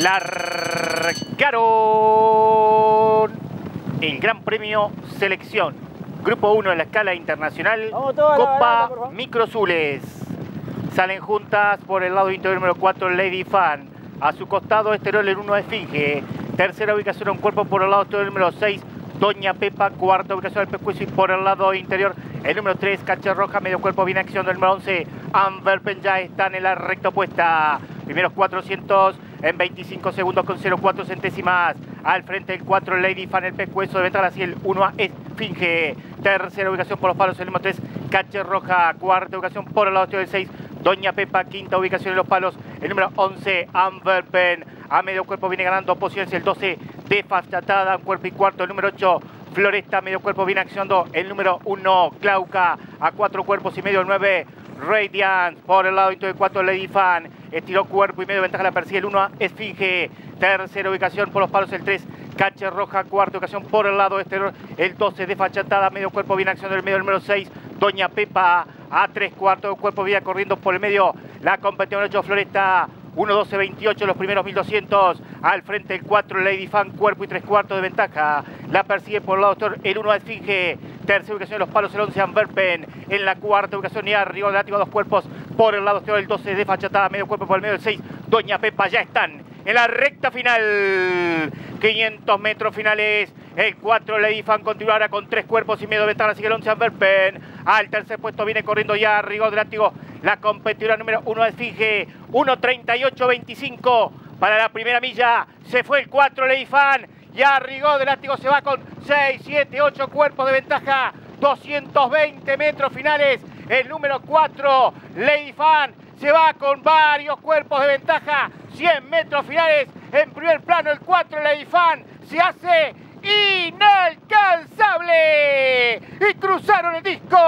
largaron el Gran Premio Selección. Grupo 1 en la escala internacional, Copa Microzules. Salen juntas por el lado interior número 4 Lady Fan. A su costado exterior el 1 Esfinge. Tercera ubicación un cuerpo por el lado exterior número 6 Doña Pepa. Cuarta ubicación del pescuezo y por el lado interior el número 3 Cacha Roja. Medio cuerpo bien acción del número 11 Amberpen ya están en la recta opuesta. Primeros 400 en 25 segundos con 0,4 centésimas. Al frente el 4 Lady Fan, el pescuezo de ventana y el 1 a Esfinge. Tercera ubicación por los palos, el número 3 Cache Roja. Cuarta ubicación por el lado del 6 Doña Pepa. Quinta ubicación en los palos, el número 11 Amberpen. A medio cuerpo viene ganando posiciones el 12 de Fachatada, un cuerpo y cuarto, el número 8 Floresta, medio cuerpo viene accionando el número 1 Clauca. A cuatro cuerpos y medio el 9 Radiant. Por el lado interior 4 Lady Fan. Estiró cuerpo y medio ventaja la persigue el 1 Esfinge. Tercera ubicación por los palos el 3 Cache Roja. Cuarta ubicación por el lado exterior el 12 de Fachatada. Medio cuerpo viene acción del medio el número 6 Doña Pepa. A tres cuartos cuerpo viene corriendo por el medio la competición 8 Floresta. 1.12.28 los primeros 1200. Al frente el 4 Lady Fan, cuerpo y tres cuartos de ventaja. La persigue por el lado el 1 Esfinge. Tercera ubicación de los palos el 11 Amberpen. En la cuarta ubicación y arriba de dos cuerpos por el lado exterior el 12 de Fachatada. Medio cuerpo por el medio el 6 Doña Pepa. Ya están en la recta final. 500 metros finales. El 4 Lady Fan continuará con tres cuerpos y medio de ventaja. Sigue el 11 Amberpen. Al tercer puesto viene corriendo ya arriba de látigo la competidora número 1 Esfinge. 1.38.25 para la primera milla. Se fue el 4 Lady. Ya Rigó de látigo se va con 6, 7, 8 cuerpos de ventaja. 220 metros finales. El número 4, Lady Fan, se va con varios cuerpos de ventaja. 100 metros finales. En primer plano, el 4, Lady Fan, se hace inalcanzable. Y cruzaron el disco.